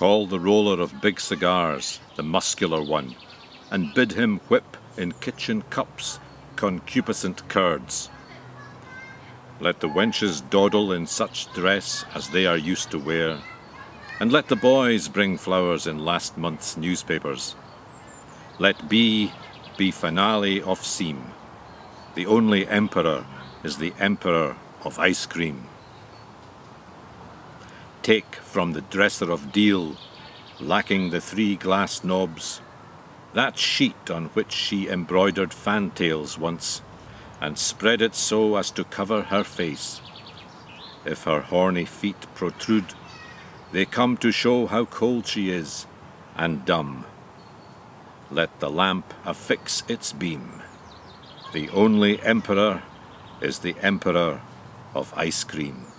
Call the roller of big cigars, the muscular one, and bid him whip in kitchen cups concupiscent curds. Let the wenches dawdle in such dress as they are used to wear, and let the boys bring flowers in last month's newspapers. Let B be finale of seem. The only emperor is the emperor of ice cream. Take from the dresser of deal, lacking the three glass knobs, that sheet on which she embroidered fantails once, and spread it so as to cover her face. If her horny feet protrude, they come to show how cold she is, and dumb. Let the lamp affix its beam. The only emperor is the emperor of ice cream.